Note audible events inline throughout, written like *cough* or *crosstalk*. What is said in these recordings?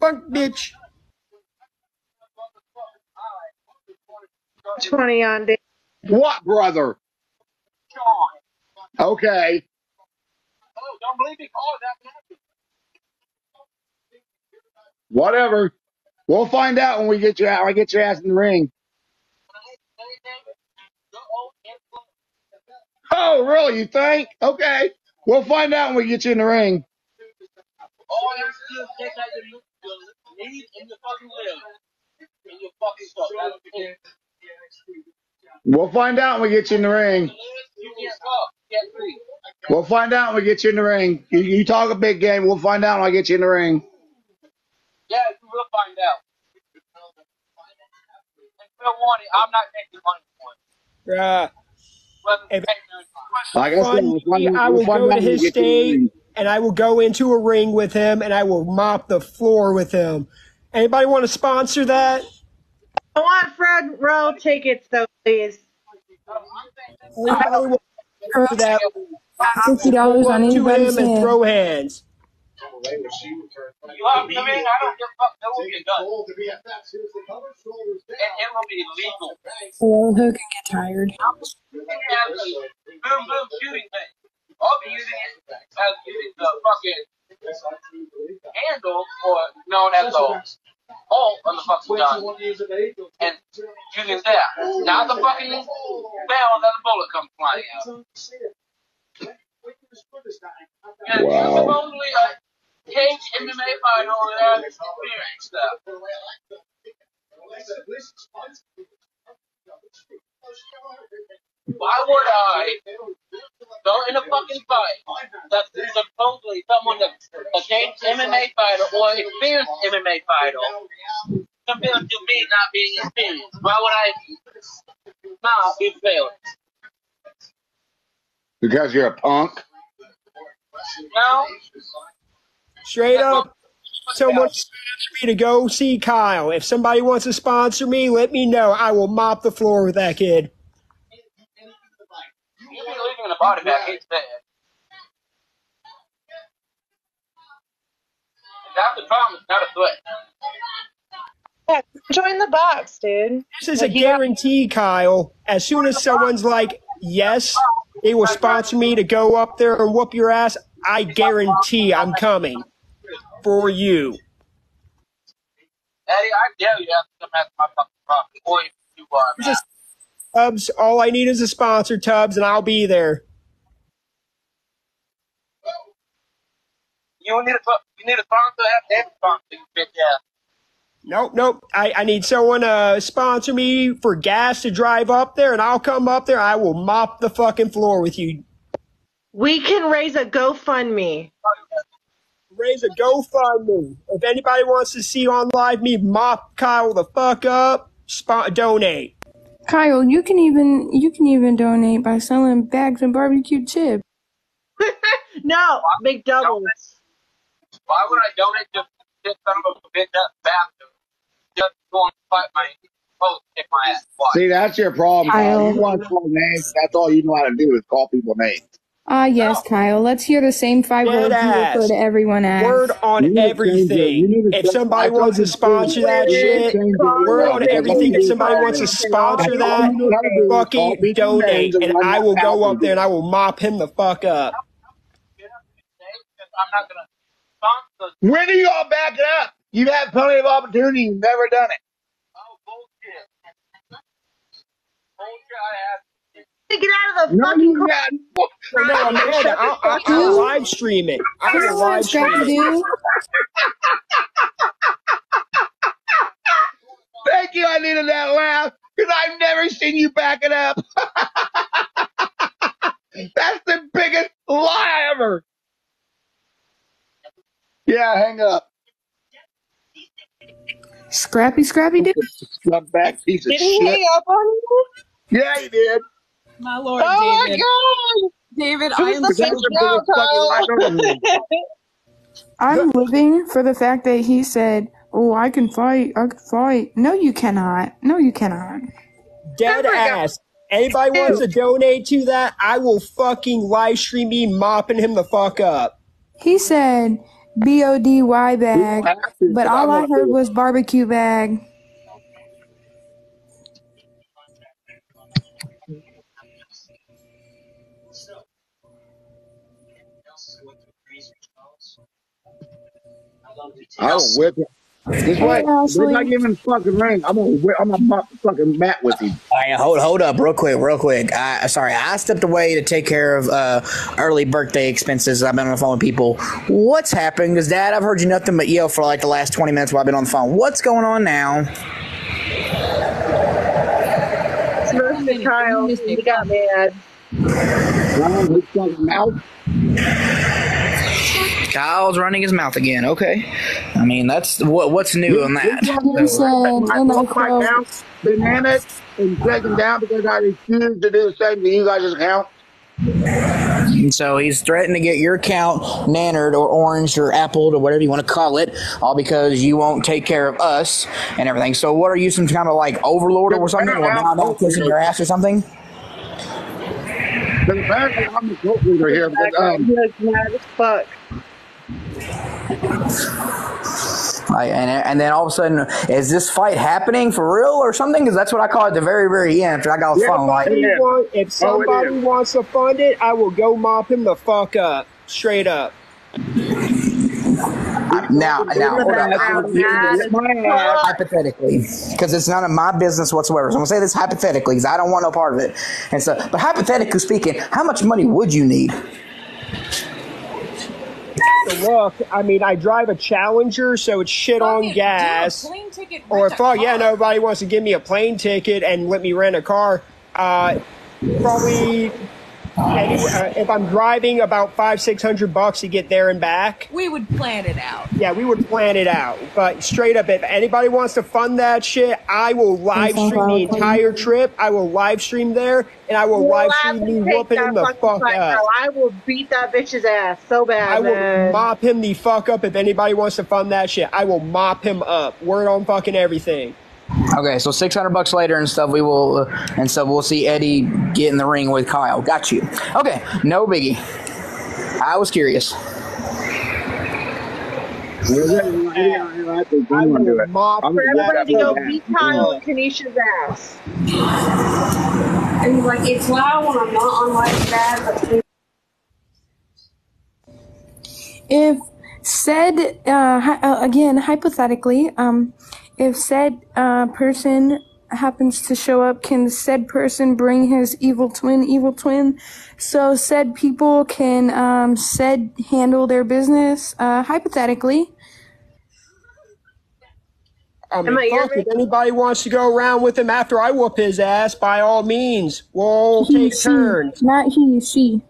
Fuck bitch. 20 on Dave. What, brother? Okay. Whatever. We'll find out when we get you out. I get your ass in the ring. Oh, really? You think? Okay. We'll find out when we get you in the ring. All I have to do is take out your, your lead and your fucking live. And your fucking stuff. That's it. We'll find out when we get you in the ring. You can't talk. You can't breathe. We'll find out when we get you in the ring. You, you talk a big game. We'll find out when I get you in the ring. Yeah, you will find out. And fair warning, I'm not taking money for it. Bruh. Whether If- you pay me or not. Like I said, we'll find out- I we'll will find go out to when we his get you in the state ring. And I will go into a ring with him and I will mop the floor with him. Anybody want to sponsor that? I want front row tickets though, please. Anybody want to do that? Fifty dollars on to anybody's him and hand. throw hands. You have to mean, I don't give a fuck. That will be done. And it will be legal. Well, who can get tired? Boom, boom, shooting thing. I'll be using it as using the fucking handle or known as the hole on the fucking gun. And using that. Not the fucking barrel that the bullet comes flying out. And Wow. supposedly a cage MMA fighter or that experience stuff. Why would I go in a fucking fight that's supposedly someone that's a cage MMA fighter or experienced MMA fighter compared to me not being experienced? Why would I not be failing? Because you're a punk. No? Straight up, someone sponsor me to go see Kyle. If somebody wants to sponsor me, let me know. I will mop the floor with that kid. You be leaving in a body bag, it's bad. And that's the problem, it's not a threat. Yeah, join the box, dude. This is a Like, got- guarantee, Kyle. As soon as someone's like, yes, they will sponsor me to go up there and whoop your ass, I guarantee I'm coming for you. Eddie, I dare you to have to come after my fucking property. Or if you are. Just Tubbs, all I need is a sponsor, Tubbs, and I'll be there. You need a you need a sponsor, have to have sponsor, you bitch ass. Nope, nope. I, I need someone to sponsor me for gas to drive up there, and I'll come up there. I will mop the fucking floor with you. We can raise a GoFundMe. Raise a GoFundMe. If anybody wants to see on live me mop Kyle the fuck up, spot donate. Kyle, you can even you can even donate by selling bags of barbecue chips. *laughs* No, big doubles. Why would I donate to this son of a bitch ass bastard? Just go and fight my post, kick my ass. Why? See, that's your problem. Kyle. Kyle. You want to call names. That's all you know how to do is call people names. Ah, yes, Kyle. Let's hear the same five Dead words you ass. refer to everyone as. Word on need to change your- everything. you need to If somebody wants to sponsor that you need to shit, word on everything. If somebody wants to sponsor that, you know how to do is call fucking donate, and I will go up there and I will mop him the fuck up. I'm not gonna sponsor. When are you all backing up? You've had plenty of opportunity. You've never done it. Oh bullshit. Bullshit. I have. To get out of the No, fucking you car. got. No, no, Amanda, I'll, I'll, I'll live stream it. I will live stream it. Thank you. I needed that laugh because I've never seen you back it up. *laughs* That's the biggest lie ever. Yeah, hang up. Scrappy Scrappy Doo. Scumbag piece of Did he shit. hang up on you? Yeah, he did. My lord, Oh David. my David, god! I am Who's so the the biggest fucking lie now, ever. I'm living for the fact that he said, "Oh, I can fight. I can fight." No, you cannot. No, you cannot. Dead Oh my God. ass. Anybody wants to donate to that, I will fucking live stream me mopping him the fuck up. He said, B O D Y bag, but but all I'm I gonna heard was barbecue bag. I will whip it. This Hey, way. We're not giving fucking ring. I'm gonna whip, I'm gonna pop the fucking mat with you. All right, hold hold up, real quick, real quick. I sorry, I stepped away to take care of uh, early birthday expenses. I've been on the phone with people. What's happening? Because Dad, I've heard you nothing but yell for like the last twenty minutes while I've been on the phone. What's going on now? Roasted Kyle. He got mad. Run mouth. Kyle's running his mouth again. Okay, I mean that's what what's new on that. He said, I and I broke my quote, bananas, and taken down because I refuse to do the same to you guys' account. And so he's threatened to get your account nannered or orange or appled or whatever you want to call it, all because you won't take care of us and everything. So what are you, some kind of like overlord or something? Or now I'm kissing your ass or something? Because apparently I'm the cult leader here. But, um, He looks mad as fuck. Like, and and then all of a sudden, is this fight happening for real or something? Because that's what I call it the very very end after I got off the Yeah, phone. Like, Somebody want- if Oh, somebody it is. wants to fund it, I will go mop him the fuck up. Straight up. now now hold on. Hypothetically, because it's none of my business whatsoever. So I'm gonna say this hypothetically, because I don't want no part of it. And so, but hypothetically speaking, how much money would you need? Look, I mean, I drive a Challenger, so it's shit on gas. a plane ticket, Or rent a fuck yeah, car. nobody wants to give me a plane ticket and let me rent a car. Uh, probably Uh, if I'm driving about five six hundred bucks to get there and back. We would plan it out. Yeah, we would plan it out. But straight up, if anybody wants to fund that shit, I will live stream the entire trip. I will live stream there, and I will live stream me whooping him the fucking fuck fight, up. bro. I will beat that bitch's ass so bad, I will mop him the fuck up if anybody wants to fund that shit. I will mop him up. Word on fucking everything. Okay, so 600 bucks later and stuff, we will, uh, and so we'll see Eddie get in the ring with Kyle. Got you. Okay, no biggie. I was curious. I'm gonna do it. everybody go beat Kyle and Kenisha's ass. And he's like, it's loud when I'm not on that, but if said uh, hy- uh, again hypothetically um if said uh, person happens to show up can said person bring his evil twin evil twin so said people can um said handle their business uh hypothetically I mean, Am I fuck, if anybody wants to go around with him after I whoop his ass, by all means, we'll he take she turns. not he she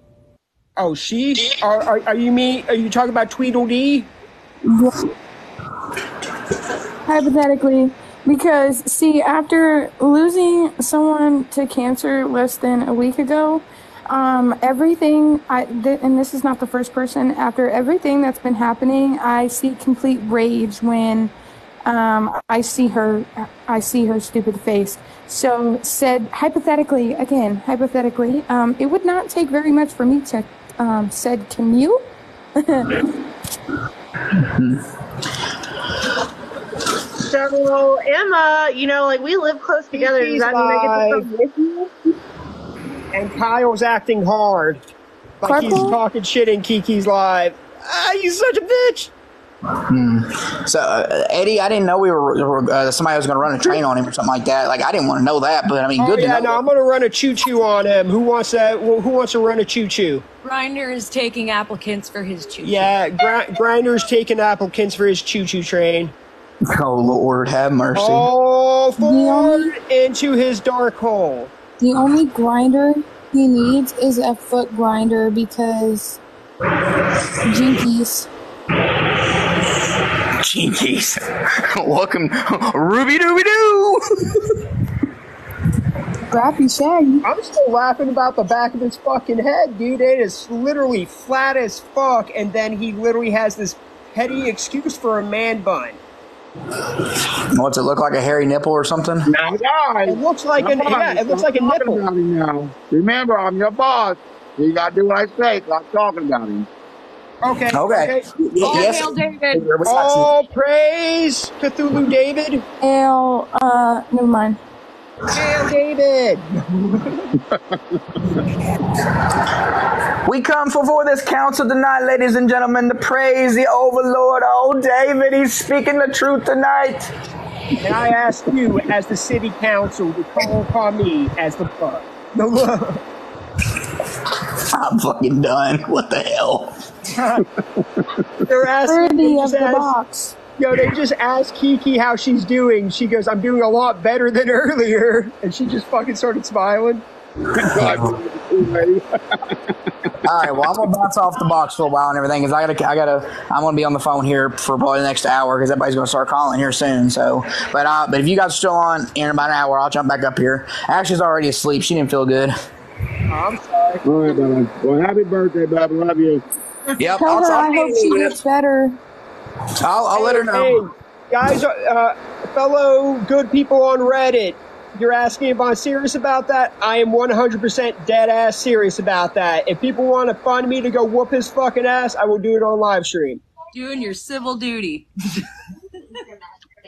Oh, she? Are, are, are you me? Are you talking about Tweedledee? Hypothetically because see after losing someone to cancer less than a week ago um, everything I th- and this is not the first person after everything that's been happening I see complete rage when um, I see her I see her stupid face. So said hypothetically again hypothetically um, it would not take very much for me to um, said can *laughs* you So Emma, you know, like we live close together. Does that mean I get to come with you? And Kyle's acting hard. Like he's talking shit in Kiki's live. Ah, you such a bitch. Hmm. So, uh, Eddie, I didn't know we were, uh, somebody was going to run a train on him or something like that. Like, I didn't want to know that, but I mean, Oh good yeah, to know. no, I'm gonna run a choo choo on him. Who wants that? Who wants to run a choo choo? Grinder is taking applicants for his choo. Yeah, Gr- Grinder's taking applicants for his choo choo train. *laughs* Oh, Lord, have mercy. All only- forward into his dark hole. The only grinder he needs is a foot grinder because jinkies. Jinkies. *laughs* Welcome, Ruby Dooby Doo. Scrappy *laughs* Shaggy. I'm still laughing about the back of his fucking head, dude. It is literally flat as fuck, and then he literally has this petty excuse for a man bun. What's it look like a hairy nipple or something? Now, guys, It looks like an yeah, it looks like a nipple. about him now. Remember, I'm your boss. You gotta do what I say. Stop talking about him. Okay. Okay. Y- All yes. hail David. All praise Cthulhu David. L, uh, never mind. Hail David. We come before this council tonight, ladies and gentlemen, to praise the overlord. Oh, David, he's speaking the truth tonight. And I ask you, as the city council, to call upon me as the fuck. No love. I'm fucking done. What the hell? *laughs* They're asking. They Worthy of the asked, box. yo, they just asked Kiki how she's doing. She goes, "I'm doing a lot better than *laughs* earlier," and she just fucking started smiling. *laughs* All right, well, I'm gonna bounce off the box for a while and everything because I gotta, I gotta, I'm gonna be on the phone here for probably the next hour because everybody's gonna start calling here soon. So, but, uh, but if you guys are still on in about an hour, I'll jump back up here. Ashley's already asleep; she didn't feel good. I'm sorry. All right, Bubba. Well, happy birthday, Bubba. Love you. Yep, Tell I'll, her I I'll, hope she gets better. I'll, I'll let her know. Hey, guys, uh, fellow good people on Reddit, you're asking if I'm serious about that? I am 100% dead ass serious about that. If people want to fund me to go whoop his fucking ass, I will do it on live stream. Doing your civil duty.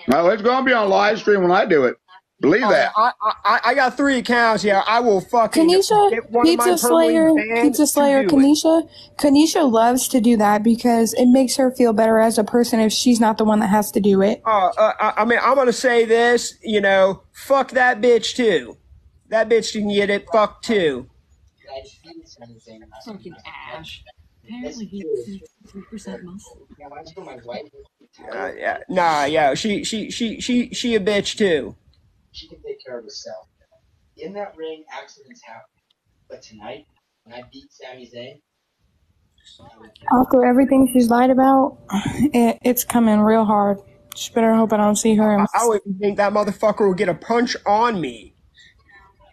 Well, it's going to be on live stream when I do it. Believe that. I, I, I got three accounts. Yeah, I will fucking Kenisha, get one of my Pizza Slayer, Pizza Slayer, do it. Kenisha, Kenisha loves to do that because it makes her feel better as a person if she's not the one that has to do it. Uh, uh, I I mean, I'm gonna say this. You know, fuck that bitch too. That bitch can get it fucked too. Fucking Ash. Apparently he's 3% muscle. Uh, yeah, nah, yeah, she, she, she, she, she a bitch too. She can take care of herself. In that ring, accidents happen. But tonight, when I beat Sami Zayn, After everything she's lied about, it, it's coming real hard. She better hope I don't see her. I, I would think that motherfucker will get a punch on me.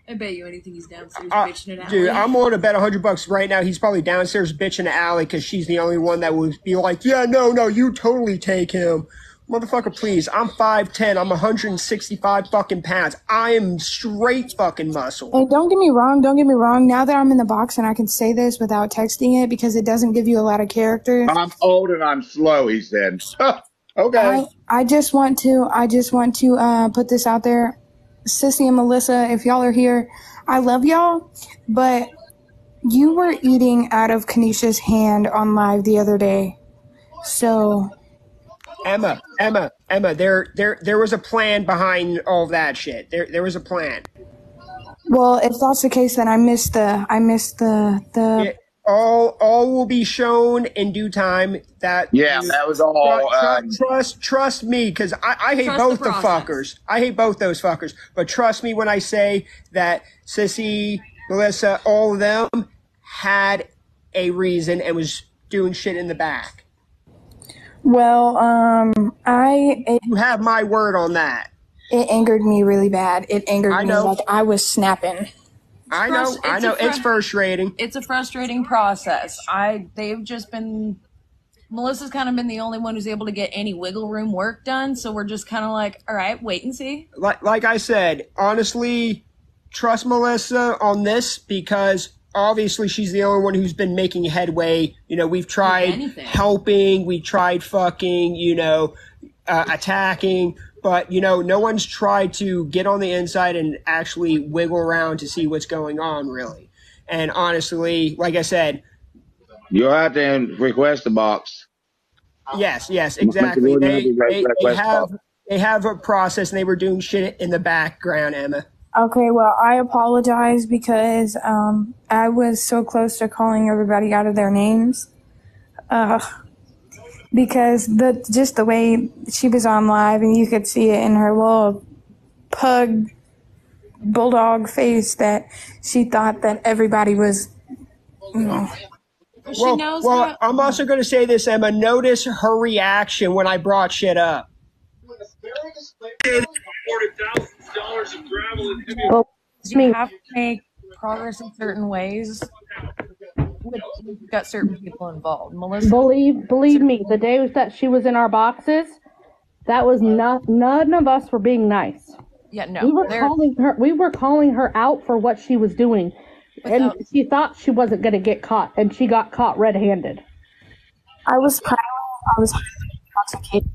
I bet you anything he's downstairs Uh, bitching it out. dude, I'm willing to bet a hundred bucks right now. He's probably downstairs bitching to Allie because she's the only one that would be like, "Yeah, no, no, you totally take him." Motherfucker, please. I'm 5'10. I'm 165 fucking pounds. I am straight fucking muscle. And don't get me wrong, don't get me wrong. Now that I'm in the box and I can say this without texting it because it doesn't give you a lot of characters. I'm old and I'm slow, he said. *laughs* okay. I, I just want to I just want to uh, put this out there. Sissy and Melissa, if y'all are here, I love y'all, but you were eating out of Kenisha's hand on live the other day. So Emma, Emma, Emma, there, there, there was a plan behind all that shit. There, there was a plan. well, if that's the case then I missed the I missed the the It, all, all will be shown in due time. That Yeah, that was all. Uh, trust, trust, trust me, because I, I hate both the the, fuckers. I hate both those fuckers. But trust me when I say that Sissy, Melissa, all of them had a reason and was doing shit in the back. Well, um I it, You have my word on that. it angered me really bad. It angered I me know. like I was snapping. I know, frust- I know. fr- It's frustrating. it's a frustrating process. I they've just been Melissa's kind of been the only one who's able to get any wiggle room work done, so we're just kind of like, all right, wait and see. like like I said, honestly, trust Melissa on this because obviously she's the only one who's been making headway. You know, we've tried helping, we tried fucking, you know, uh, attacking, but you know, no one's tried to get on the inside and actually wiggle around to see what's going on, really. And honestly, like I said, you'll have to request the box. yes, yes, exactly. Gordon, They, have they, they have box? they have a process, and they were doing shit in the background, Emma. Okay, well, I apologize because um, I was so close to calling everybody out of their names. Uh, because the just the way she was on live and you could see it in her little pug bulldog face that she thought that everybody was you know Well, she well, knows well, how. I'm also going to say this, Emma. Notice her reaction when I brought shit up. Oh, you have to make progress in certain ways. With, you've got certain people involved. Melissa, Believe believe me, the day that she was in our boxes, that was uh, not none of us were being nice. yeah, no, We were they're calling her we were calling her out for what she was doing. And she thought she wasn't gonna get caught and she got caught red handed. I was kind of, I was intoxicated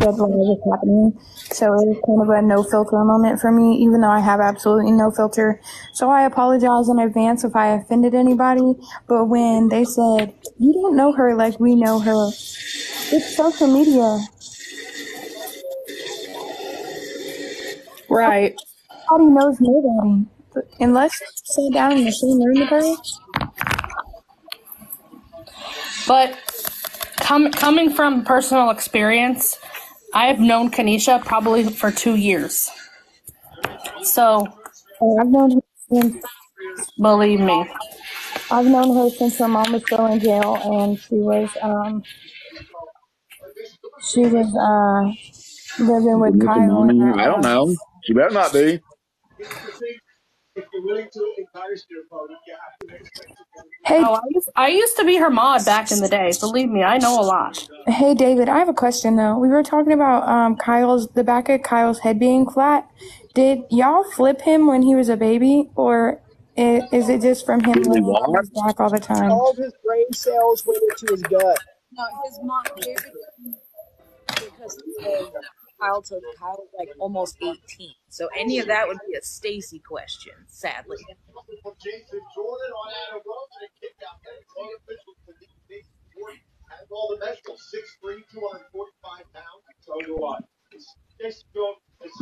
what was happening. So it was kind of a no filter moment for me, even though I have absolutely no filter. So I apologize in advance if I offended anybody. But when they said, you don't know her like we know her, it's social media. Right. Nobody knows nobody. Unless you sit down in the same room with her. But com- coming from personal experience, I've known Kenisha probably for two years. So I've known her since, believe me. I've known her since her mom was still in jail and she was, um, she was, uh, living with Kyle. and her, I don't know. She better not be. Hey, Oh, I used, I used to be her mod back in the day. Believe me, I know a lot. Hey David, I have a question though. We were talking about um Kyle's the back of Kyle's head being flat. Did y'all flip him when he was a baby, or i- is it just from him Did we laying on his back all the time? All his brain cells went into his gut. No, his mom gave it because Kyle took Kyle was like almost 18. So any of that would be a Stacy question, sadly.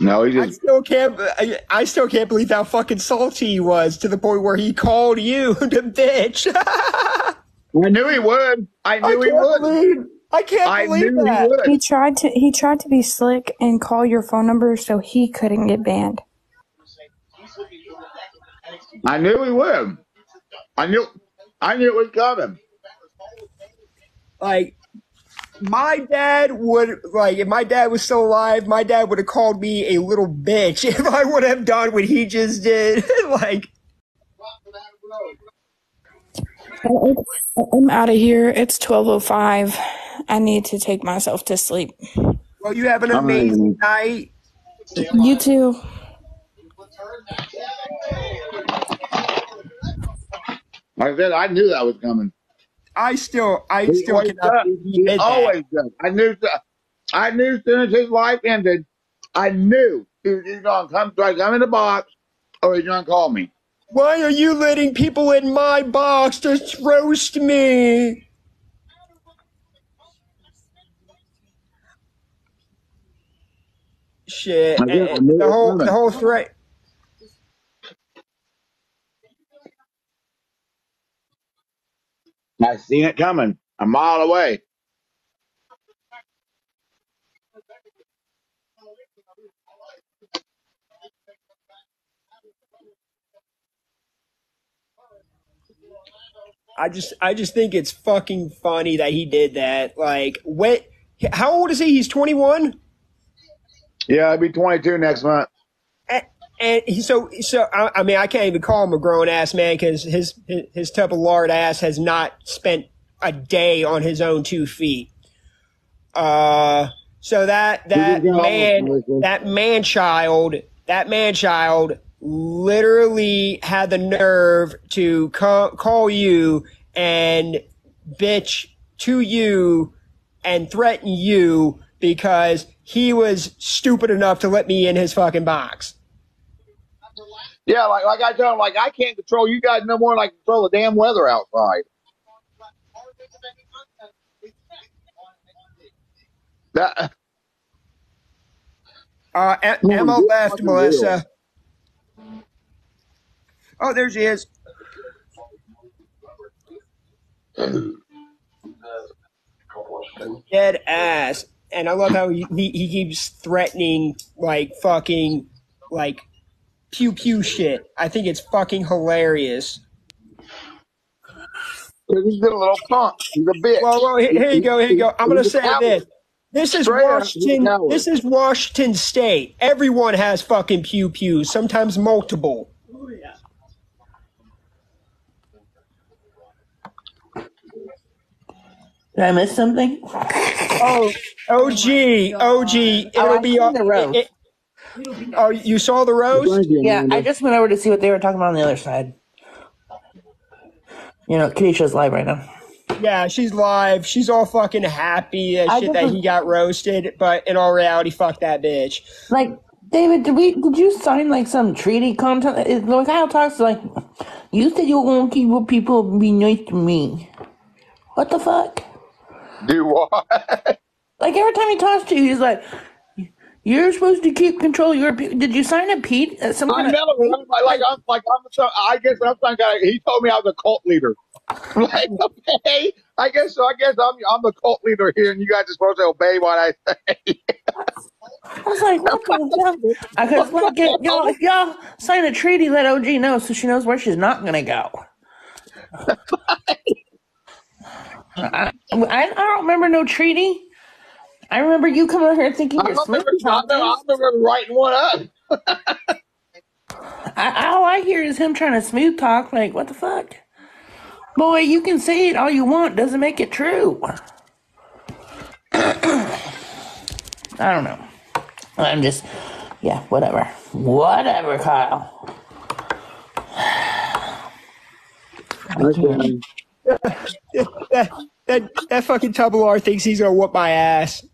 No, he I just. still can't. I, I still can't believe how fucking salty he was to the point where he called you *laughs* the bitch. I knew he would. I I knew he would. believe. I can't I believe knew he that. would. He tried to he tried to be slick and call your phone number so he couldn't get banned. I knew he would. I knew. I knew it was coming. Like my dad would like if my dad was still alive, my dad would have called me a little bitch *laughs* if I would have done what he just did. *laughs* like I'm out of here. It's twelve oh five. I need to take myself to sleep. well, you have an amazing night. You too. Like I said, I knew that was coming. I still I He still always cannot does. believe he He that. always does. I knew. I knew as soon as his life ended, I knew he was either gonna come try to come in the box or he's gonna call me. Why are you letting people in my box to roast me? Shit. I knew, I And knew it the was whole the coming. whole threat I seen it coming a mile away. I just I just think it's fucking funny that he did that. Like what how old is he? He's 21? Yeah, I'll be 22 next month. And, he, so so I, I mean I can't even call him a grown ass man his, his his tub of lard ass has not spent a day on his own two feet. Uh so that that man that man child that man child literally had the nerve to co- call you and bitch to you and threaten you because he was stupid enough to let me in his fucking box. Yeah, like like I told him, like I can't control you guys no more than I can control the damn weather outside. That Uh, Emma left, *laughs* real. Melissa. Oh, there she is. Dead ass. And I love how he, he keeps threatening, like, fucking, like, pew pew shit. I think it's fucking hilarious. 'Cause he's a little punk. He's a bitch. Well, well here, here you go. Here you go. I'm gonna say this. This is Straight up, he's a Washington. This is Washington State. Everyone has fucking pew pews, sometimes multiple. Did I miss something? Oh, OG, OG. Oh, It'll I've be on the road. It, it, oh, you saw the roast? Yeah, I just went over to see what they were talking about on the other side. You know, Kadisha's live right now. Yeah, she's live. She's all fucking happy that I shit just that was- he got roasted, but in all reality, fuck that bitch. Like, David, did we did you sign like some treaty content? Is like Kyle talks like you said you were gonna keep your people be nice to me. What the fuck? Do what? *laughs* Like every time he talks to you, he's like, "You're supposed to keep control of your people." Did you sign a Pete? uh, Some I know. I'm like, like I'm like I'm. Some, I guess I'm some guy. He told me I was a cult leader. *laughs* like, okay, I guess so. I guess I'm I'm the cult leader here, and you guys are supposed to obey what I say. I was like, "What the hell?" I was like, "Get- "Y'all, if y'all sign a treaty, let OG know so she knows where she's not gonna go." I, *laughs* I, I don't remember no treaty. I remember you coming over here thinking I you're smooth remember, I remember, I remember writing one up. I, all I hear is him trying to smooth talk. Like, what the fuck? Boy, you can say it all you want, doesn't make it true. *clears throat* I don't know. I'm just, yeah, whatever. Whatever, Kyle. *laughs* that, that that fucking Tubbalar thinks he's gonna whoop my ass.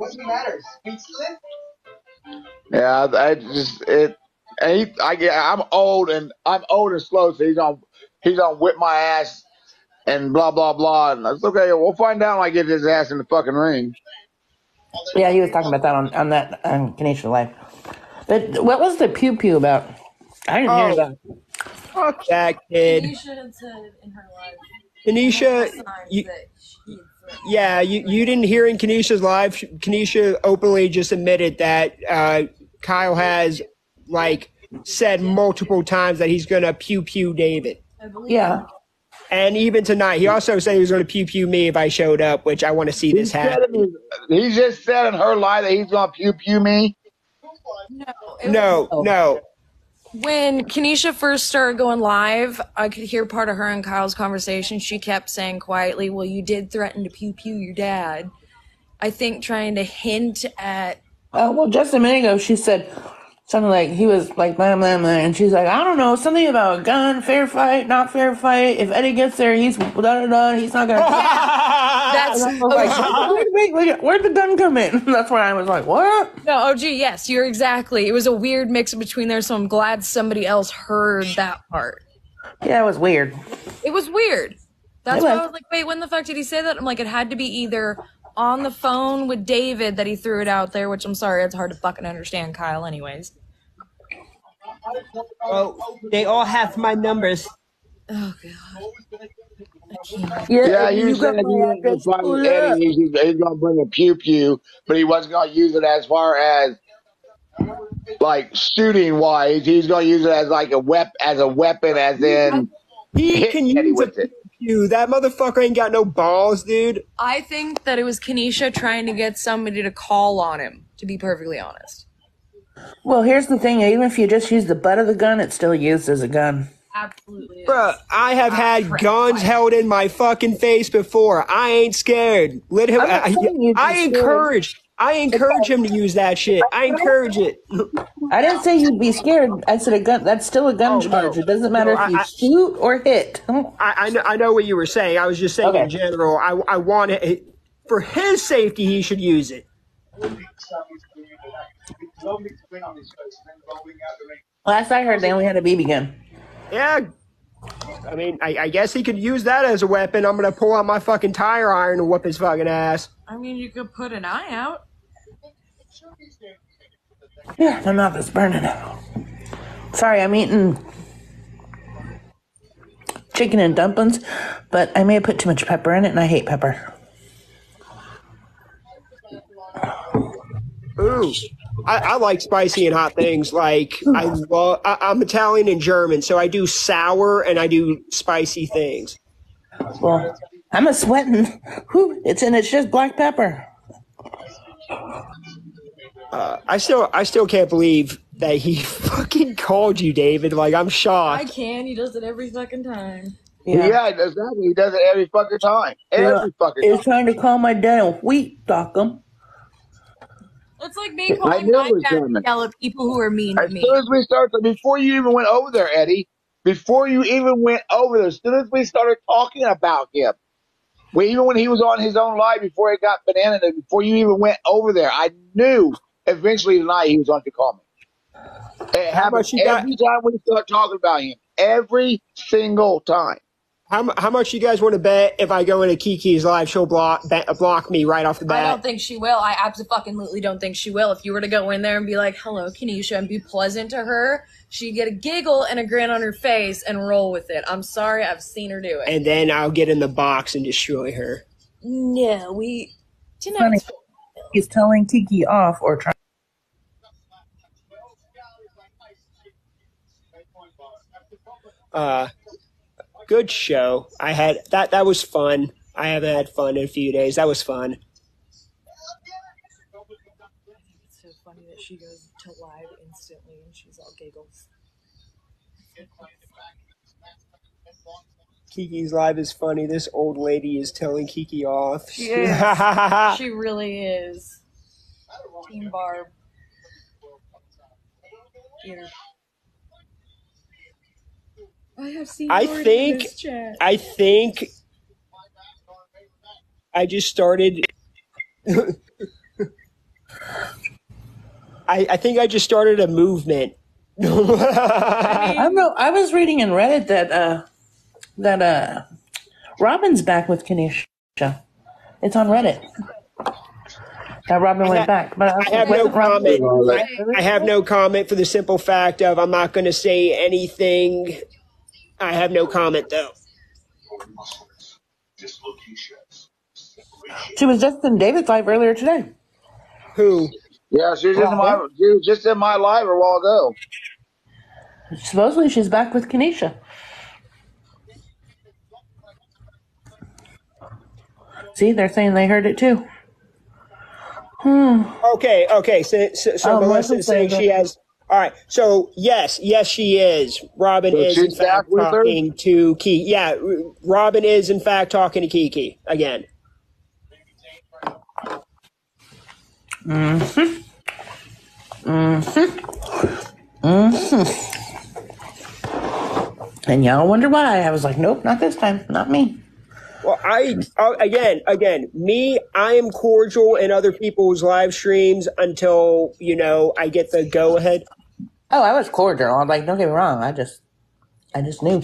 What's the matter? Speak slip? Yeah, I just it. And he, I get. I'm old and I'm old and slow, so he's on. He's on whip my ass and blah blah blah. And that's okay. We'll find out when I get his ass in the fucking ring. Yeah, he was talking about that on, on that on Canadian Life. But what was the pew pew about? I didn't hear Oh. about. Fuck that kid. Keisha had said in her life Kenisha, you, that she had threatened. Yeah, you, you didn't hear in Kenisha's live. Kenisha openly just admitted that uh, Kyle has like said multiple times that he's gonna pew pew David. I believe Yeah. And even tonight, he also said he was going to pew pew me if I showed up, which I want to see this happen. he just said in her lie that he's gonna pew pew me. No, it No, no. When Kenisha first started going live, I could hear part of her and Kyle's conversation. She kept saying quietly, Well, you did threaten to pew pew your dad. I think trying to hint at Uh, well, just a minute ago, she said something like he was like blah blah blah, and she's like, I don't know, something about a gun, fair fight, not fair fight. If Eddie gets there, he's da da da. He's not gonna. *laughs* that's And I was like, wait, wait, wait, where'd the gun come in? *laughs* That's where I was like, what? No, oh, OG, yes, you're exactly. It was a weird mix between there, so I'm glad somebody else heard that part. Yeah, it was weird. It was weird. That's It why I was. was like, wait, when the fuck did he say that? I'm like, it had to be either on the phone with David that he threw it out there, which I'm sorry, it's hard to fucking understand, Kyle, anyways. Well, they all have my numbers. Oh, God. Yeah, Yeah, you you said got he was address. gonna Pull find up. Eddie. He's, he's gonna bring a pew pew, but he wasn't gonna use it as far as like shooting wise. He's gonna use it as like a wep as a weapon, as in He hit can Eddie use a with it. pew. That motherfucker ain't got no balls, dude. I think that it was Kenisha trying to get somebody to call on him, to be perfectly honest. Well, here's the thing: even if you just use the butt of the gun, it's still used as a gun. Absolutely. Bruh, I have uh, had guns held in my fucking face before. I ain't scared. Let him. I'm I, saying you'd be I scared. encourage. I encourage him to use that shit. I *laughs* encourage it. I didn't say you'd be scared. I said a gun. That's still a gun Oh, no. charge. It doesn't matter No, if you I- I- shoot or hit. *laughs* I, I know. I know what you were saying. I was just saying Okay. in general. I I want it for his safety. He should use it. Last I heard, they only had a BB gun. Yeah. I mean, I, I guess he could use that as a weapon. I'm gonna pull out my fucking tire iron and whoop his fucking ass. I mean, you could put an eye out. Yeah, my mouth is burning. Out. Sorry, I'm eating chicken and dumplings, but I may have put too much pepper in it, and I hate pepper. Ooh. I, I like spicy and hot things. Like I love. I, I'm Italian and German, so I do sour and I do spicy things. Well, I'm a sweating. Whew, it's and it's just black pepper. Uh, I still, I still can't believe that he *laughs* fucking called you, David. Like I'm shocked. I can. He does it every fucking time. Yeah, exactly. He does it every fucking time. Every fucking Is time. trying to call my dad a wheat dockum. It's like me I calling knew my it was dad to yell at people who are mean to As me. soon as we started, before you even went over there, Eddie, before you even went over there, as soon as we started talking about him, Well, even when he was on his own live before it got banana, before you even went over there, I knew eventually tonight he was going to call me. It How happens much got? every time we start talking about him. Every single time. How, how much you guys want to bet if I go into Kiki's live, she'll block ba- block me right off the bat? I don't think she will. I absolutely don't think she will. If you were to go in there and be like, hello, Kenisha, and be pleasant to her, she'd get a giggle and a grin on her face and roll with it. I'm sorry, I've seen her do it. And then I'll get in the box and destroy her. No, we. Funny. Tonight's He's telling Kiki off or trying. Uh, good show. I had that. That was fun. I haven't had fun in a few days. That was fun. It's so funny that she goes to live instantly and she's all giggles. Kiki's live is funny. This old lady is telling Kiki off. She is. *laughs* she really is. Team Barb. Yeah. I have seen I Lord think. I think I just started *laughs* I I think I just started a movement. I don't *laughs* know. I was reading in Reddit that uh that uh Robin's back with Kenisha. It's on Reddit. That Robin went back, but I, I have no comment. I, I have no comment for the simple fact of I'm not going to say anything. I have no comment though. She was just in David's live earlier today. Who? Yeah, she was in my she was just in my live a while ago. Supposedly she's back with Kenisha. See, they're saying they heard it too. Hmm. Okay, okay. So, so, so Oh, Melissa Melissa is saying said she has. All right. So yes, yes, she is. Robin So is in fact with her? talking to Kiki. Yeah, Robin is in fact talking to Kiki again. Mm-hmm. Mm-hmm. Mm-hmm. And y'all wonder why. I was like, nope, not this time. Not me. Well, I uh, again, again, me, I am cordial in other people's live streams until you know I get the go ahead. Oh, I was cordial. I'm like, don't get me wrong. I just, I just knew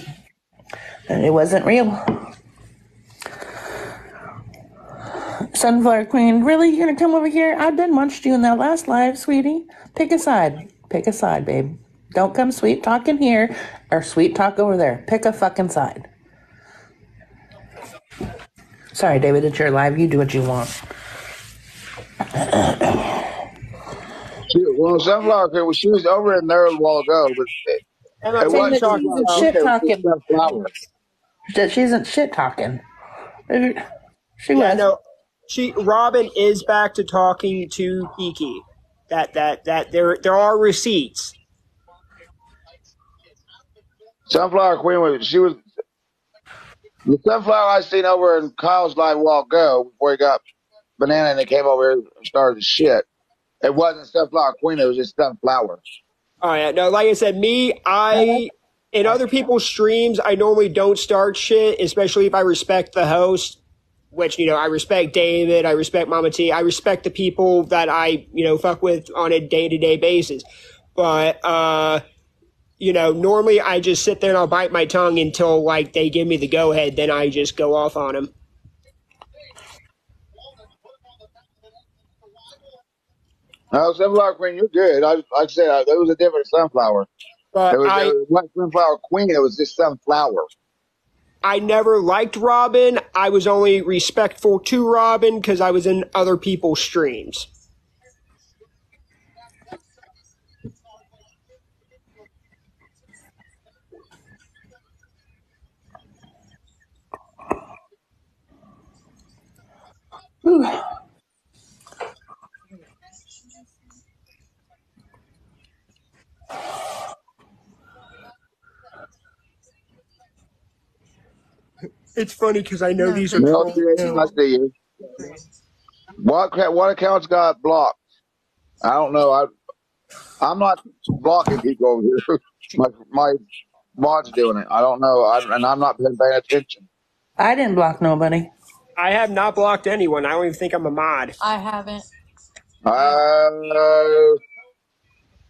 that it wasn't real. Sunflower Queen, really? You're gonna come over here? I done munched you in that last live, sweetie. Pick a side. Pick a side, babe. Don't come sweet talking here or sweet talk over there. Pick a fucking side. Sorry, David, it's your live. You do what you want. *clears throat* She, well, Sunflower Queen, well, she was over in there a while ago, but it, I'm it not saying wasn't that talking she's about shit okay, talking. Sunflower. That she isn't shit talking. She Yeah, was. no. She Robin is back to talking to Kiki. That that that there there are receipts. Sunflower Queen was she was the sunflower I seen over in Kyle's live a while ago before he got banana and they came over here and started to shit. It wasn't Sunflower Queen, it was just Sunflower. Oh yeah, no. Like I said, me, I in other people's streams, I normally don't start shit, especially if I respect the host. Which you know, I respect David, I respect Mama T, I respect the people that I you know fuck with on a day to day basis. But uh, you know, normally I just sit there and I'll bite my tongue until like they give me the go ahead. Then I just go off on them. No, Sunflower Queen, you're good. I like I said, I, it was a different sunflower. But It was, I- it wasn't Sunflower Queen, it was just Sunflower. I never liked Robin. I was only respectful to Robin because I was in other people's streams. It's funny because I know these are No, trolls I now. see you. What ca- what accounts got blocked? I don't know. I I'm not blocking people over here. *laughs* My my bot's doing it. I don't know. I, and I'm not been paying attention. I didn't block nobody. I have not blocked anyone. I don't even think I'm a mod. I haven't. Uh,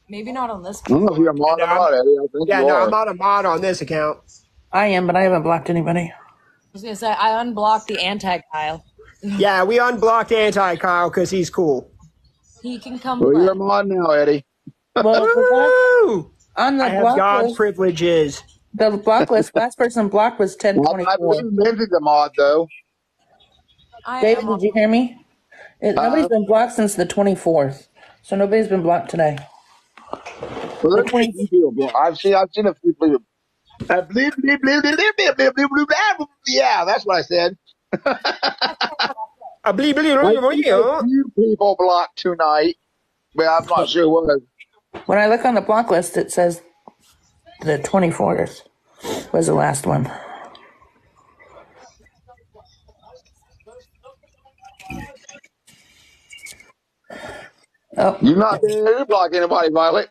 Maybe not on this. I don't know if you're a mod or not, Eddie. I think Yeah, you no, are. I'm not a mod on this account. I am, but I haven't blocked anybody. I was gonna say I unblocked the anti Kyle. *laughs* Yeah, we unblocked Anti Kyle because he's cool. He can come Well, play. you're a mod now, Eddie. Well, the *laughs* block, Woo! on the I have block God's list, privileges. the block list, *laughs* last person blocked was ten Well, twenty I four. believe Lindsay's a mod, though. I David, did you hear me? It, nobody's Uh, been blocked since the twenty fourth, so nobody's been blocked today. well, there's a few people. I've seen, I've seen a few people. Uh, bleep, bleep, bleep, bleep, bleep, bleep, bleep, bleep, bleep, bleep. Yeah, that's what I said. A blee, blee, I blee, seen a blee. few people blocked tonight, but I'm not sure what. When I look on the block list, it says the twenty fourth was the last one. Oh, You're not there to block anybody, Violet.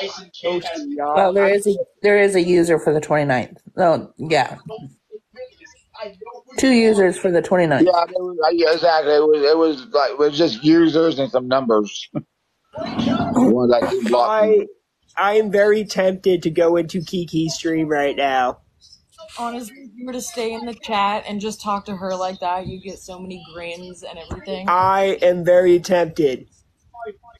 Tyson Kidd well, there is a there is a user for the 29th. Oh, yeah, two users for the 29th. Yeah, it was, uh, yeah, exactly. It was, it was like it was just users and some numbers. The ones I did block. I I am very tempted to go into Kiki's stream right now. honestly, if you were to stay in the chat and just talk to her like that, you get so many grins and everything. I am very tempted.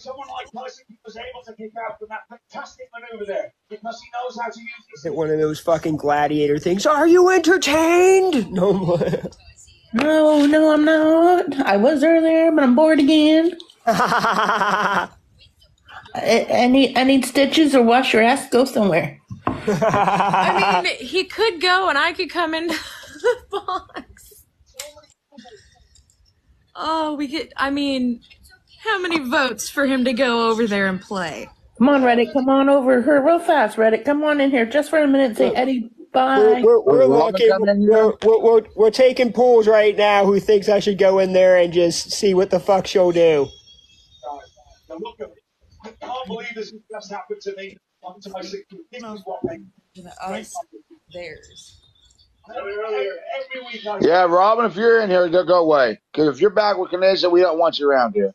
Someone like Tyson was able to kick out from that fantastic maneuver there because he knows how to use his Hit one of those fucking gladiator things. Are you entertained? No more. No, no, I'm not. I was earlier, but I'm bored again. *laughs* I, I need I need stitches or wash your ass. Go somewhere. I mean, he could go and I could come in *laughs* the box. *laughs* Oh, we could. I mean, how many votes for him to go over there and play? Come on, Reddit. Come on over here real fast, Reddit. Come on in here just for a minute. Say Eddie, bye. We're, we're, we're Robin looking. We're, we're, we're, we're taking polls right now. Who thinks I should go in there and just see what the fuck she'll do? Now look at I can't believe this has just happened to me. On Tyson Kidd. This is what makes theirs. earlier every week I Yeah, Robin, if you're in here, go go away. Because if you're back with Kenisha, we don't want you around here.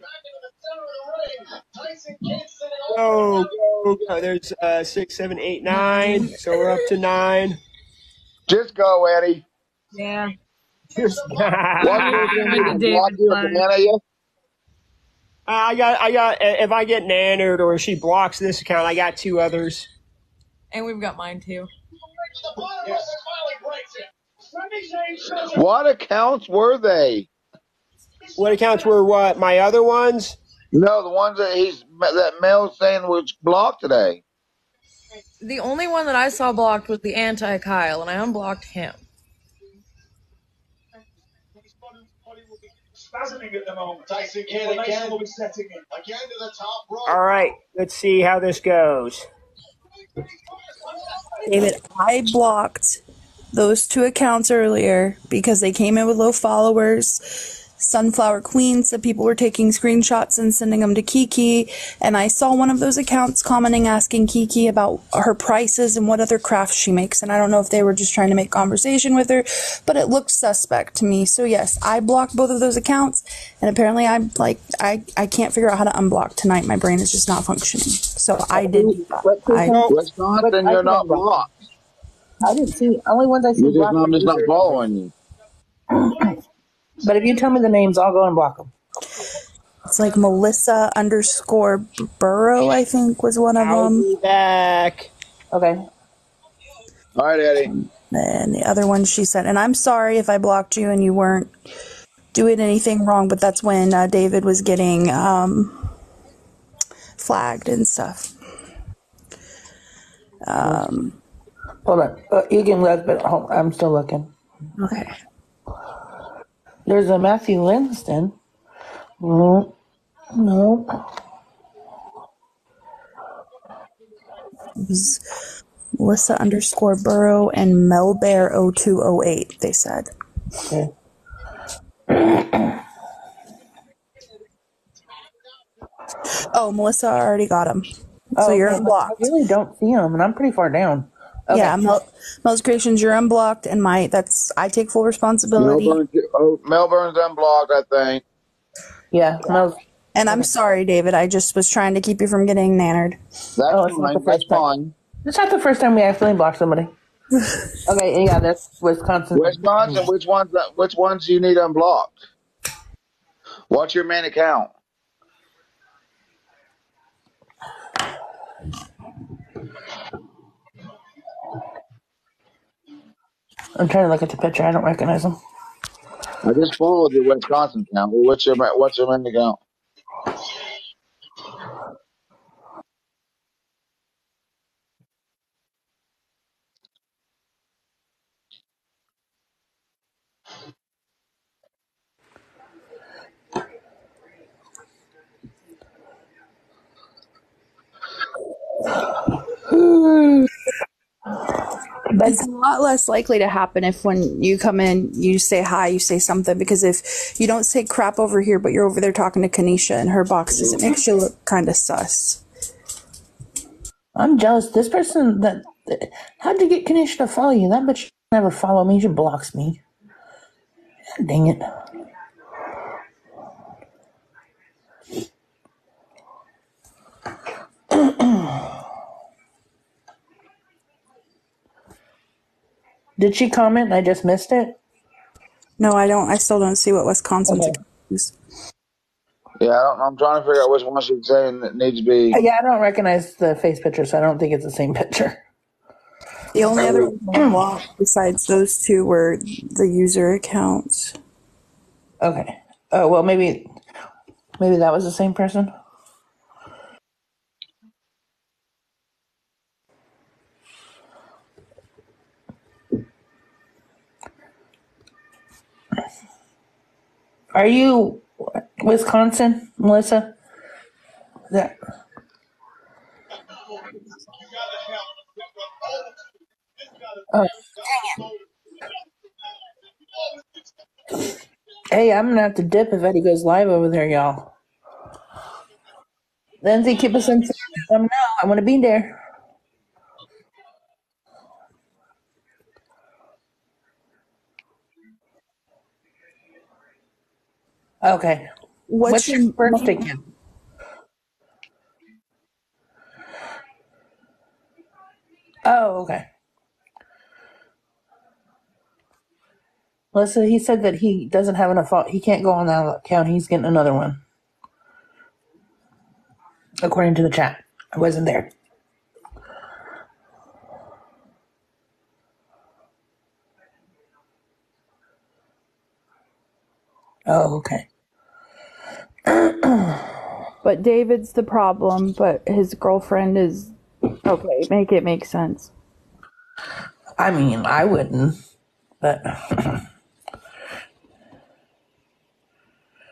Go, go, go. There's uh, six, seven, eight, nine. So we're up to nine. Just go, Eddie. Yeah. Just- *laughs* What are you Maybe going to David block you Blaine. banana you? I got, I got. If I get nannered or she blocks this account, I got two others. And we've got mine too. The bottom yes. finally breaks it. Sami Zayn shows What accounts were they? What accounts were what? My other ones? No, the ones that he's that Mel's saying was blocked today. The only one that I saw blocked was the anti Kyle, and I unblocked him. spasming at the moment. Tyson Kidd again will be setting in. Again to the top rope. All right, let's see how this goes. David, I blocked those two accounts earlier because they came in with low followers. Sunflower Queen said people were taking screenshots and sending them to Kiki. And I saw one of those accounts commenting asking Kiki about her prices and what other crafts she makes. And I don't know if they were just trying to make conversation with her, but it looked suspect to me. So yes, I blocked both of those accounts. And apparently I'm like, I, I can't figure out how to unblock tonight. My brain is just not functioning. So I did. I, Wisconsin, you're not blocked. I didn't see only ones I see. You're just, blocked I'm just not following you. *clears throat* But if you tell me the names, I'll go and block them. It's like Melissa underscore Burrow, I think was one of I'll them. be back. Okay. All right, Eddie. And the other one she said, and I'm sorry if I blocked you and you weren't doing anything wrong, but that's when uh, David was getting um, flagged and stuff. Um, Hold on. Uh, you can look, but hold, I'm still looking. Okay. There's a Matthew Linston. No. No. It was Melissa underscore Burrow and Melbear0208, they said. Okay. Oh, Melissa already got him. So Oh, you're okay, but unblocked. I really don't see him, and I'm pretty far down. Okay. Yeah, Mel- Mel's Creations, you're unblocked, and my that's I take full responsibility. Melbourne, oh, Melbourne's unblocked, I think. Yeah, Mel's. And I'm sorry, David. I just was trying to keep you from getting nannered. That's Oh, it's not fine. the That's first time. fine. It's not the first time we accidentally blocked somebody. *laughs* okay, yeah, that's Wisconsin. Wisconsin, which ones? Which ones uh, do you need unblocked? What's your main account? I'm trying to look at the picture. I don't recognize him. I just followed your Wisconsin account. What's your What's your main account? It's a lot less likely to happen if when you come in, you say hi, you say something. Because if you don't say crap over here, but you're over there talking to Kenisha and her boxes, it mm-hmm. makes you look kind of sus. I'm jealous. This person that how'd you get Kenisha to follow you? That bitch never follow me. She blocks me. Dang it. Did she comment? and I just missed it. No, I don't. I still don't see what Wisconsin's. Okay. Yeah, I don't, I'm trying to figure out which one she's saying that needs to be. Uh, Yeah, I don't recognize the face picture, so I don't think it's the same *laughs* picture. The only other ones I blocked besides those two were the user accounts. Okay. Oh well, maybe maybe that was the same person. Are you Wisconsin, Melissa? That oh, hey, I'm gonna have to dip if Eddie goes live over there, y'all. Lindsay, keep us in. Know. I want to be there. Okay. What's What's your your birthday? Oh, okay. Melissa, he said that he doesn't have enough. He can't go on that account. He's getting another one, according to the chat. I wasn't there. Oh, okay. *clears throat* But David's the problem, but his girlfriend is okay. Make it make sense. I mean, I wouldn't, but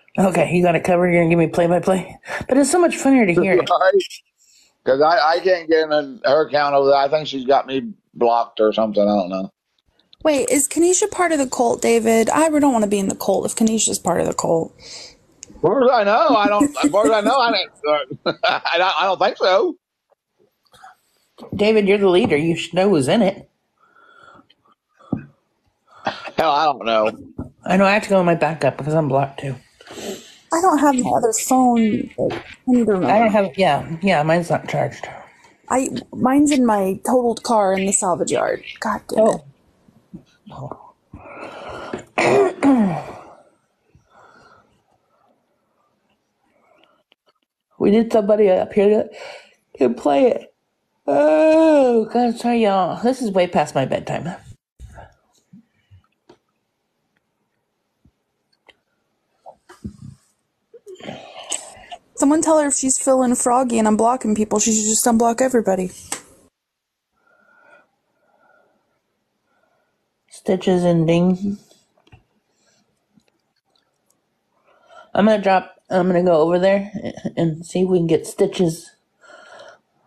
*clears throat* okay. You got it covered. You're gonna give me play by play, but it's so much funnier to hear *laughs* it. Because I, I can't get in her account over there. I think she's got me blocked or something. I don't know. Wait, is Kenisha part of the cult, David? I don't want to be in the cult if Kenisha's part of the cult. As far as I know, I don't. As far as I know, I don't. Uh, *laughs* I don't, I don't think so. David, you're the leader. You should know who's in it. Hell, I don't know. I know I have to go on my backup because I'm blocked too. I don't have my other phone. I need. I don't have. Yeah, yeah. Mine's not charged. I mine's in my totaled car in the salvage yard. God damn it. Oh. *clears throat* *clears throat* We need somebody up here that can play it. Oh, God, sorry, y'all. This is way past my bedtime. Someone tell her if she's feeling froggy and unblocking people, she should just unblock everybody. Stitches and Ding. I'm gonna drop. I'm gonna go over there and see if we can get Stitches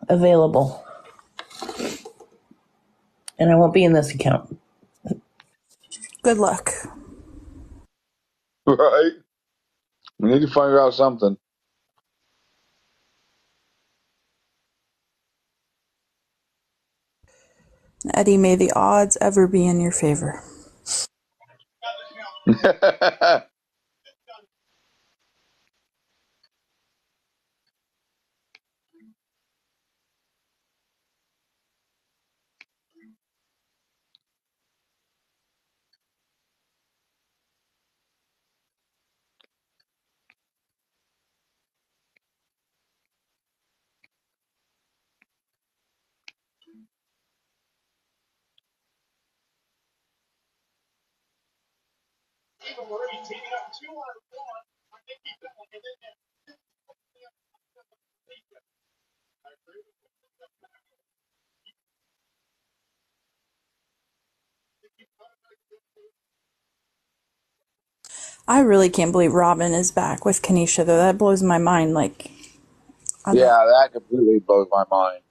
available. And I won't be in this account. Good luck. Right? We need to figure out something. Eddie, may the odds ever be in your favor. *laughs* I really can't believe Robin is back with Kenisha though. That blows my mind. Like, I yeah, that completely blows my mind.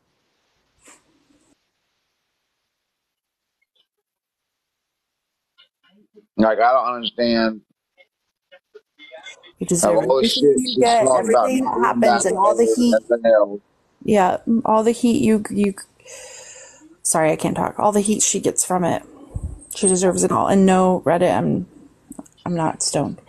Like I don't understand. you deserve Of all the everything shit you get, about everything that happens, back and all the heat. Yeah, all the heat you you. Sorry, I can't talk. All the heat she gets from it, she deserves it all. And no, Reddit, I'm I'm not stoned.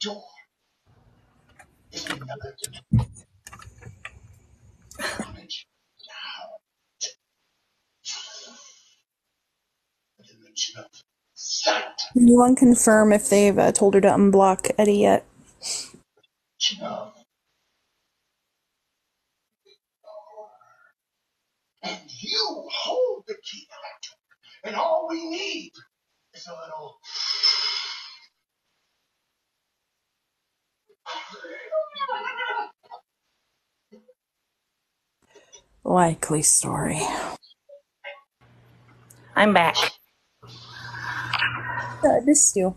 Door is another anyone confirm if they've uh, told her to unblock Eddie yet? And you hold the key. And all we need is a little. Likely story. I'm back. Uh, I missed you.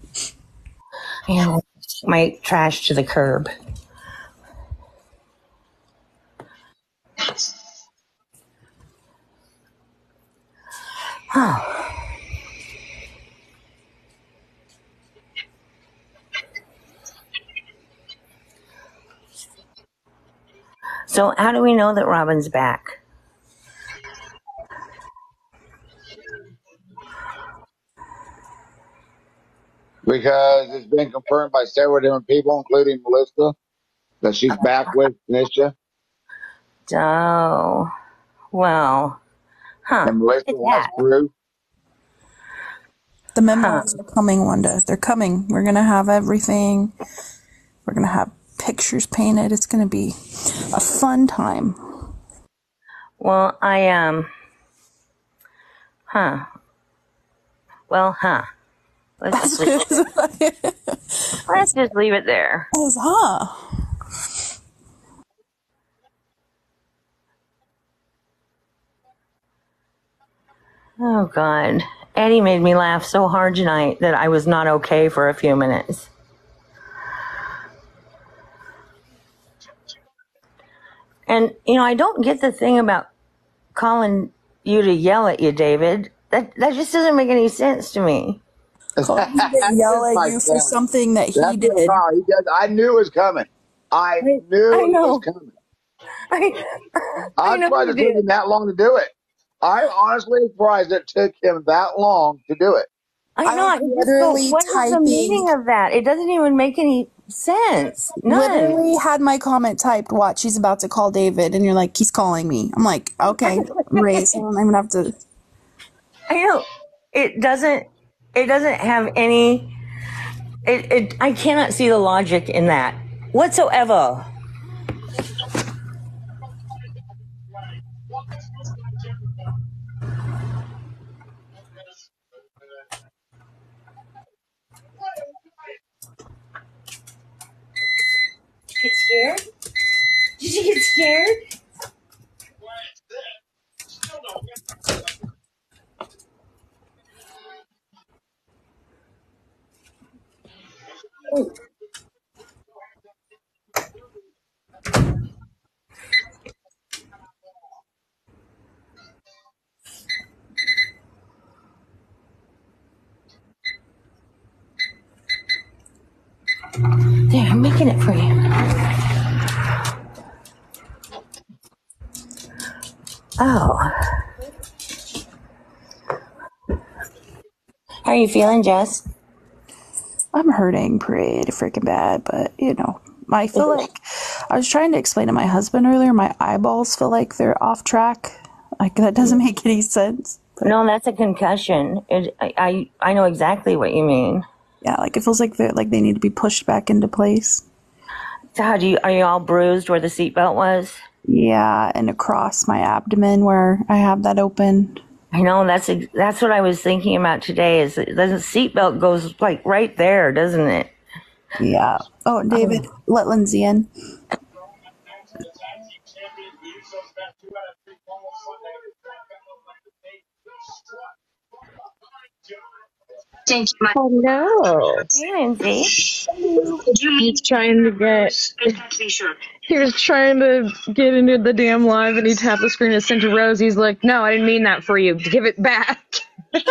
And my trash to the curb. Oh. So, how do we know that Robin's back? Because it's been confirmed by several different people, including Melissa, that she's back with Nisha. Oh, well, huh? And Melissa Look has at that. proof. The memos are coming, Wanda. They're coming. We're gonna have everything. We're gonna have pictures painted. It's gonna be a fun time. Well, I um, huh? Well, huh? Let's just leave it, *laughs* let's just leave it there. As huh? Oh God, Eddie made me laugh so hard tonight that I was not okay for a few minutes. And you know, I don't get the thing about calling you to yell at you, David. That that just doesn't make any sense to me. Called you to *laughs* yell at you for something that he That's did. the. He does. I knew it was coming. I knew I it was coming. I, I'm *laughs* know surprised you it took him that long to do it. I'm honestly surprised it took him that long to do it. I know. I just literally don't, what is the typing- meaning of that? It doesn't even make any sense. None. Literally had my comment typed. Watch, he's about to call David, and you're like, he's calling me. I'm like, okay, great. So I don't even have to. *laughs* I know it doesn't. It doesn't have any. It, it. I cannot see the logic in that whatsoever. scared? Scared? There, I'm making it for you. Oh. How are you feeling, Jess? I'm hurting pretty freaking bad, but you know, I feel mm-hmm. like I was trying to explain to my husband earlier. My eyeballs feel like they're off track. Like that doesn't make any sense. No, that's a concussion. It, I, I I know exactly what you mean. Yeah, like it feels like they like they need to be pushed back into place. So how do you are you all bruised where the seatbelt was? Yeah, and across my abdomen where I have that open. I know that's that's what I was thinking about today. Is the seatbelt goes like right there, doesn't it? Yeah. Oh, David, let Lindsay in. Thank you. Hello. Hey, Lindsay. He's trying to get. He was trying to get into the damn live, and he tapped the screen and sent to Rose. He's like, "No, I didn't mean that for you. Give it back." *laughs* Give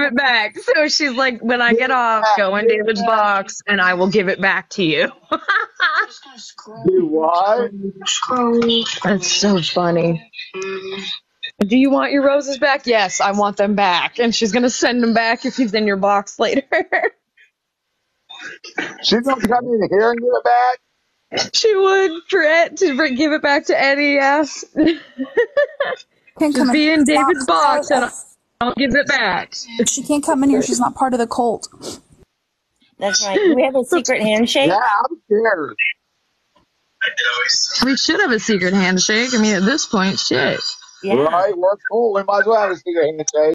it back. So she's like, when I get off, go in David's box, and I will give it back to you. *laughs* Do what? That's so funny. Do you want your roses back? Yes, I want them back. And she's gonna send them back if he's in your box later. *laughs* She's gonna come in here and give it back. she would for Ed to bring, give it back to Eddie. Yes. Can't Just come be in. in David's box, and I'll, I'll give it back. She can't come in here. She's not part of the cult. That's right. Do we have a secret handshake? Yeah, I'm scared. We should have a secret handshake. I mean, at this point, shit. Yeah. Right? We're cool. We might as well have a secret handshake.